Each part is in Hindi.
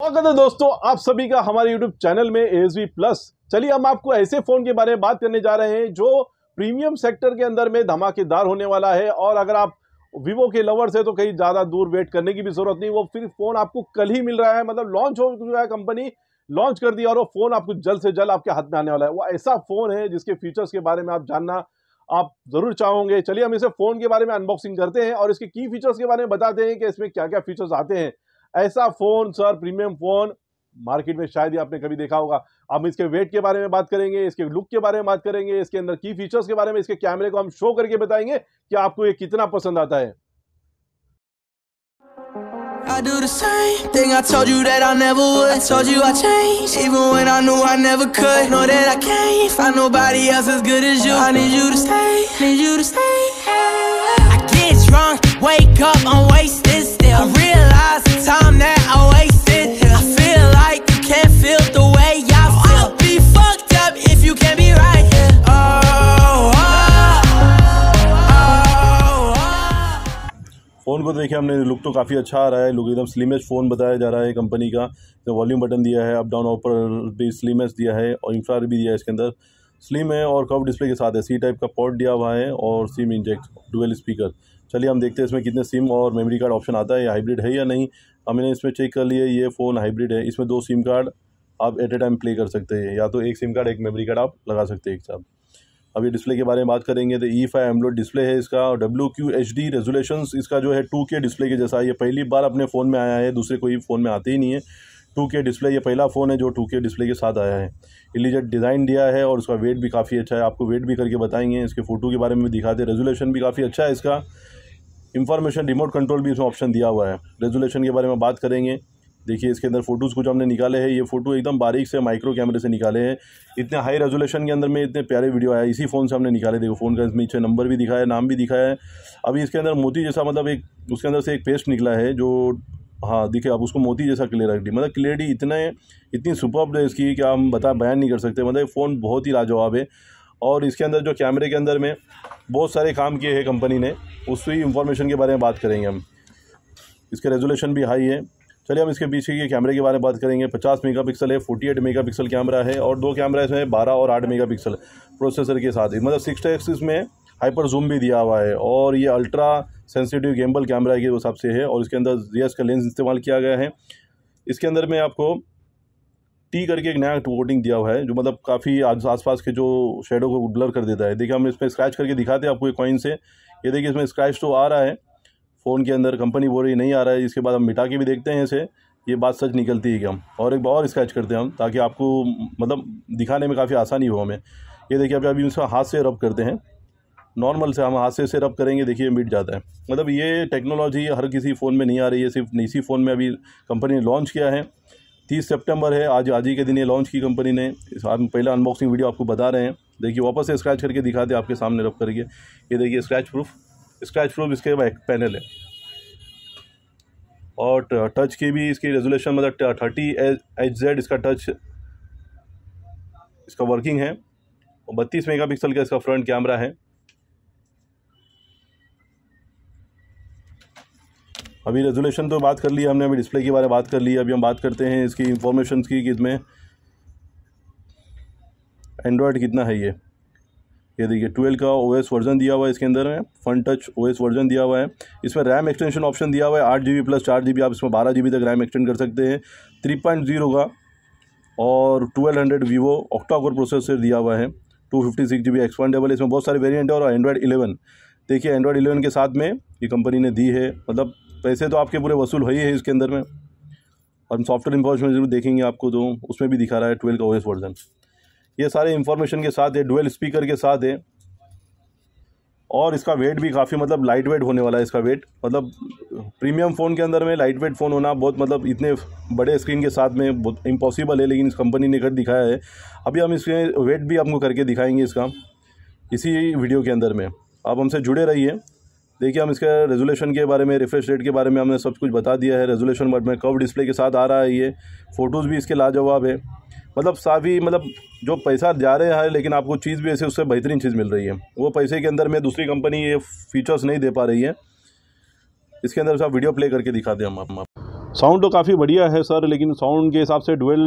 स्वागत है दोस्तों आप सभी का हमारे YouTube चैनल में एस प्लस चलिए हम आपको ऐसे फ़ोन के बारे में बात करने जा रहे हैं जो प्रीमियम सेक्टर के अंदर में धमाकेदार होने वाला है और अगर आप वीवो के लवर्स है तो कहीं ज़्यादा दूर वेट करने की भी ज़रूरत नहीं, वो फिर फ़ोन आपको कल ही मिल रहा है मतलब लॉन्च हो चुका है कंपनी लॉन्च कर दिया और वो फ़ोन आपको जल्द से जल्द आपके हाथ में आने वाला है। वो ऐसा फ़ोन है जिसके फीचर्स के बारे में आप जानना आप ज़रूर चाहोगे। चलिए हम इसे फ़ोन के बारे में अनबॉक्सिंग करते हैं और इसके की फीचर्स के बारे में बताते हैं कि इसमें क्या क्या फीचर्स आते हैं। ऐसा phone sir premium phone market में शायद ही आपने कभी देखा होगा हम इसके वेट के बारे में बात करेंगे इसके लुक के बारे में बात करेंगे इसके अंदर की फीचर्स के बारे में इसके कैमरे को हम शो करके बताएँगे कि आपको ये कितना पसंद आता है I do the same thing I told you that I never would. I told you I changed, even when I knew I never could. Know that I can't find nobody else as good as you. I need you to stay, need you to stay. I get drunk, wake up, I'm wasted phone को देखिए हमने, लुक तो काफ़ी अच्छा आ रहा है, लुक एकदम स्लिमेस्ट फ़ोन बताया जा रहा है कंपनी का। तो वॉल्यूम बटन दिया है अप डाउन ऊपर भी स्लिमेस्ट दिया है और इंफ्रा भी दिया है इसके अंदर। स्लिम है और कर्व डिस्प्ले के साथ है। सी टाइप का पोर्ट दिया हुआ है और सिम इंजेक्ट डुअल स्पीकर चलिए हम देखते हैं इसमें कितने सिम और मेमोरी कार्ड ऑप्शन आता है, ये हाइब्रिड है या नहीं। हमने इसमें चेक कर लिया, ये फ़ोन हाइब्रिड है। इसमें दो सिम कार्ड आप एट ए टाइम प्ले कर सकते हैं, या तो एक सिम कार्ड एक मेमोरी कार्ड आप लगा सकते हैं एक साथ। अब ये डिस्प्ले के बारे में बात करेंगे तो ई फाइव एमलोड डिस्प्ले है इसका, और W Q H D resolution इसका जो है टू के डिस्प्ले के जैसा ये पहली बार अपने फ़ोन में आया है, दूसरे कोई फ़ोन में आते ही नहीं है। टू के डिस्प्ले ये पहला फ़ोन है जो टू के डिस्प्ले के साथ आया है। इलीजेट डिज़ाइन दिया है और उसका वेट भी काफ़ी अच्छा है। आपको वेट भी करके बताएँगे, इसके फ़ोटो के बारे में भी दिखाते हैं। रेजोलेशन भी काफ़ी अच्छा है इसका। इंफॉर्मेशन रिमोट कंट्रोल भी इसमें ऑप्शन दिया हुआ है। रेजोलेशन के बारे में बात करेंगे। देखिए, इसके अंदर फ़ोटोज़ कुछ हमने निकाले हैं। ये फ़ोटो एकदम बारीक से माइक्रो कैमरे से निकाले हैं। इतने हाई रेजोल्यूशन के अंदर में इतने प्यारे वीडियो आया इसी फ़ोन से हमने निकाले। देखो फ़ोन का इसमें नीचे नंबर भी दिखाया नाम भी दिखाया है। अभी इसके अंदर मोती जैसा मतलब एक, उसके अंदर से एक पेस्ट निकला है जो हाँ देखिए आप उसको मोती जैसा क्लियरिटी मतलब क्लियरिटी इतने, इतनी सुपर है इसकी कि हम बता, बयान नहीं कर सकते। मतलब फ़ोन बहुत ही लाजवाब है। और इसके अंदर जो कैमरे के अंदर में बहुत सारे काम किए हैं कंपनी ने उसकी इंफॉर्मेशन के बारे में बात करेंगे हम। इसके रेजोल्यूशन भी हाई है। चलिए हम इसके पीछे के कैमरे के बारे में बात करेंगे। 50 मेगापिक्सल है 48 मेगापिक्सल कैमरा है और दो कैमरा इसमें 12 और 8 मेगापिक्सल प्रोसेसर के साथ। मतलब सिक्स एक्सिस में हाइपर जूम भी दिया हुआ है और ये अल्ट्रा सेंसिटिव गेम्बल कैमरा के हिसाब से है और इसके अंदर रियस का लेंस इस्तेमाल किया गया है। इसके अंदर में आपको टी करके एक नया कोटिंग दिया हुआ है, जो मतलब काफ़ी आस पास के जो शेडो को ब्लर कर देता है। देखिए हम इसमें स्क्रैच करके दिखाते हैं आपको एक कॉइन से। ये देखिए इसमें स्क्रैच तो आ रहा है फ़ोन के अंदर कंपनी बोल रही, नहीं आ रहा है। इसके बाद हम मिटा के भी देखते हैं इसे। ये बात सच निकलती है कि हम और एक और स्क्रैच करते हैं हम, ताकि आपको मतलब दिखाने में काफ़ी आसानी हो हमें। ये देखिए, अभी अभी उसका हाथ से रब करते हैं। नॉर्मल से हम हाथ से इसे रब करेंगे, देखिए, मिट जाता है। मतलब ये टेक्नोलॉजी हर किसी फ़ोन में नहीं आ रही है, सिर्फ़ इसी फ़ोन में अभी कंपनी ने लॉन्च किया है। तीस सितंबर है, आज आज ही के दिन ये लॉन्च की कंपनी ने। हम पहला अनबॉक्सिंग वीडियो आपको बता रहे हैं। देखिए, वापस से स्क्रैच करके दिखाते हैं आपके सामने रब करके। ये देखिए स्क्रैच प्रूफ स्क्रैच प्रूफ इसके बैक पैनल है। और टच की भी इसकी रेजोल्यूशन मतलब थर्टी एच जेड इसका टच इसका वर्किंग है। और बत्तीस मेगापिक्सल का इसका फ्रंट कैमरा है। अभी रेजोल्यूशन तो बात कर ली, हमने अभी डिस्प्ले के बारे में बात कर ली। अभी हम बात करते हैं इसकी इंफॉर्मेशन की कि इसमें एंड्रॉयड कितना है ये। ये देखिए, ट्वेल्व का ओएस वर्जन दिया हुआ है इसके अंदर में फन टच ओएस वर्जन दिया हुआ है। इसमें रैम एक्सटेंशन ऑप्शन दिया हुआ है, आठ जी बी प्लस चार जी बी आप इसमें बारह जी बी तक रैम एक्सटेंड कर सकते हैं। थ्री पॉइंट ज़ीरो का और twelve hundred Vivo octacore processor दिया हुआ है two fifty six G B expandable इसमें बहुत सारे वेरियंट है और एंड्रॉयड इलेवन देखिए एंड्रॉयड इलेवन के साथ में ये कंपनी ने दी है मतलब पैसे तो आपके पूरे वसूल हो ही है इसके अंदर में। और सॉफ्टवेयर इन्फॉर्मेशन ज़रूर देखेंगे आपको तो उसमें भी दिखा रहा है ट्वेल्व का ओएस वर्जन ये सारे इन्फॉर्मेशन के साथ है डुअल स्पीकर के साथ है। और इसका वेट भी काफ़ी मतलब लाइट वेट होने वाला है इसका वेट मतलब प्रीमियम फ़ोन के अंदर में लाइट वेट फ़ोन होना बहुत मतलब इतने बड़े स्क्रीन के साथ में बहुत इम्पॉसिबल है, लेकिन इस कंपनी ने कर दिखाया है। अभी हम इसके वेट भी आपको करके दिखाएँगे इसका, इसी वीडियो के अंदर में। आप हमसे जुड़े रहिए। देखिए, हम इसके रेजोल्यूशन के बारे में रिफ्रेश रेट के बारे में हमने सब कुछ बता दिया है। रेजोल्यूशन बट में कर्व डिस्प्ले के साथ आ रहा है ये। फ़ोटोज़ भी इसके लाजवाब है। मतलब काफ़ी मतलब जो पैसा जा रहे हैं लेकिन आपको चीज़ भी ऐसे, उससे बेहतरीन चीज़ मिल रही है। वो पैसे के अंदर में दूसरी कंपनी ये फीचर्स नहीं दे पा रही है। इसके अंदर साहब वीडियो प्ले करके दिखा दें हम आप साउंड तो काफ़ी बढ़िया है सर लेकिन साउंड के हिसाब से डुअल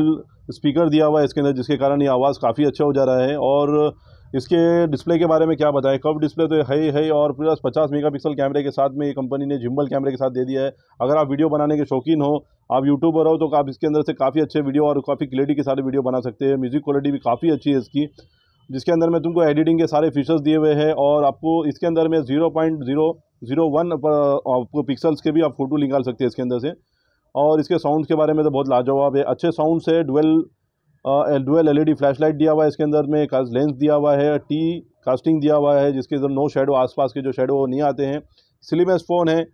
स्पीकर दिया हुआ है इसके अंदर, जिसके कारण ये आवाज़ काफ़ी अच्छा हो जा रहा है। और इसके डिस्प्ले के बारे में क्या बताएँ? कब डिस्प्ले तो है ही, है और प्लस 50 मेगापिक्सल कैमरे के साथ में ये कंपनी ने जिम्बल कैमरे के साथ दे दिया है। अगर आप वीडियो बनाने के शौकीन हो, आप यूट्यूबर हो तो आप इसके अंदर से काफ़ी अच्छे वीडियो और काफ़ी क्लियरिटी के साथ वीडियो बना सकते हैं। म्यूज़िक क्वालिटी भी काफ़ी अच्छी है इसकी, जिसके अंदर में तुमको एडिटिंग के सारे फीचर्स दिए हुए हैं, और आपको इसके अंदर में zero point zero zero one आपको पिक्सल्स के भी आप फ़ोटो निकाल सकते हैं इसके अंदर से। और इसके साउंड के बारे में तो बहुत लाजवाब है। अच्छे साउंड से डुअल डुअल एलईडी फ्लैशलाइट दिया हुआ है इसके अंदर में लेंस दिया हुआ है टी कास्टिंग दिया हुआ है, जिसके अंदर नो शेडो आसपास के जो शेडो वो नहीं आते हैं। स्लिमेस फ़ोन है।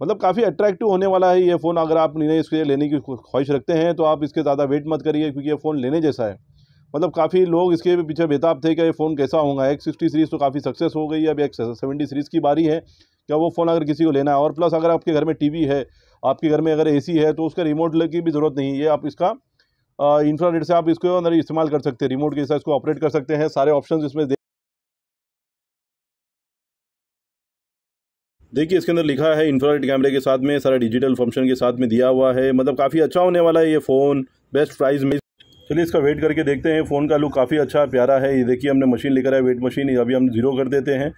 मतलब काफ़ी अट्रैक्टिव होने वाला है ये फ़ोन अगर आप नहीं इसके लेने की ख्वाहिश रखते हैं तो आप इसके ज़्यादा वेट मत करिए, क्योंकि ये फ़ोन लेने जैसा है। मतलब काफ़ी लोग इसके पीछे बेताब थे कि ये फ़ोन कैसा होगा। एक्स सिक्सटी सीरीज़ तो काफ़ी सक्सेस हो गई है। अभी एक्स सेवेंटी सीरीज़ की बारी है। क्या वो फ़ोन अगर किसी को लेना है? और प्लस अगर आपके घर में टीवी है, आपके घर में अगर एसी है तो उसका रिमोट की भी ज़रूरत नहीं है। आप इसका इंफ्रारेड से आप इसको अंदर इस्तेमाल कर सकते हैं। रिमोट के साथ इसको ऑपरेट कर सकते हैं। सारे ऑप्शन इसमें देखिए, इसके अंदर लिखा है इंफ्रारेड कैमरे के साथ में, सारा डिजिटल फ़ंक्शन के साथ में दिया हुआ है। मतलब काफ़ी अच्छा होने वाला है ये फ़ोन बेस्ट प्राइस में। चलिए, इसका वेट करके देखते हैं। फ़ोन का लुक काफ़ी अच्छा प्यारा है। ये देखिए, हमने मशीन लेकर आए वेट मशीन अभी हम ज़ीरो कर देते हैं।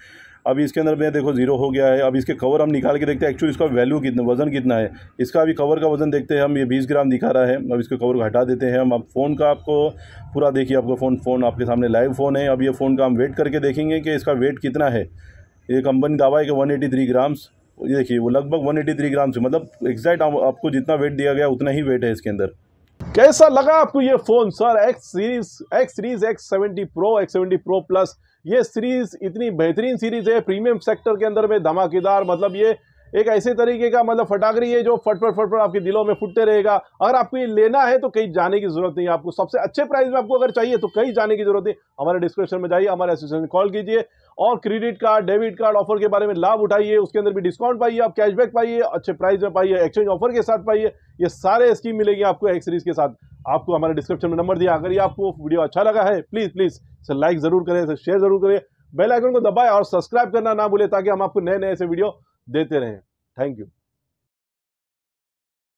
अभी इसके अंदर में देखो ज़ीरो हो गया है, अब इसके कवर हम निकाल के देखते हैं एक्चुअली इसका वैल्यू कितना, वज़न कितना है। इसका अभी कवर का वज़न देखते हैं हम, ये बीस ग्राम दिखा रहा है, अब इसके कवर को हटा देते हैं हम। अब फ़ोन का आपको पूरा देखिए, आपको फ़ोन फ़ोन आपके सामने लाइव फ़ोन है। अब ये फ़ोन का हम वेट करके देखेंगे कि इसका वेट कितना है। ये कंपनी दावा है कि वन एटी थ्री ग्राम्स ये देखिए, वो लगभग वन एटी थ्री ग्राम्स मतलब एग्जैक्ट आपको जितना वेट दिया गया, उतना ही वेट है इसके अंदर। कैसा लगा आपको ये phone sir X series X series X seventy pro X seventy pro plus ये सीरीज़ इतनी बेहतरीन सीरीज़ है प्रीमियम सेक्टर के अंदर में धमाकेदार मतलब ये एक ऐसे तरीके का मतलब फटाकरी है जो फटफट फटफट आपके दिलों में फुटते रहेगा। अगर आपको ये लेना है तो कहीं जाने की ज़रूरत नहीं आपको। सबसे अच्छे प्राइस में आपको अगर चाहिए तो कहीं जाने की ज़रूरत नहीं। हमारे डिस्क्रिप्शन में जाइए, हमारे एसोसिएशन कॉल कीजिए और credit card debit card offer के बारे में लाभ उठाइए। उसके अंदर भी डिस्काउंट पाइए, आप कैशबैक पाइए, अच्छे प्राइस में पाइए एक्सचेंज ऑफ़र के साथ पाइए। ये सारे स्कीम मिलेगी आपको एक सीरीज़ के साथ। आपको हमारे डिस्क्रिप्शन में नंबर दिया। अगर ये आपको वीडियो अच्छा लगा है प्लीज़ प्लीज़ इसे लाइक ज़रूर करें, इसे शेयर ज़रूर करें। बेल आइकन को दबाएँ और सब्सक्राइब करना ना भूलें ताकि हम आपको नए नए ऐसे वीडियो देते रहें। Thank you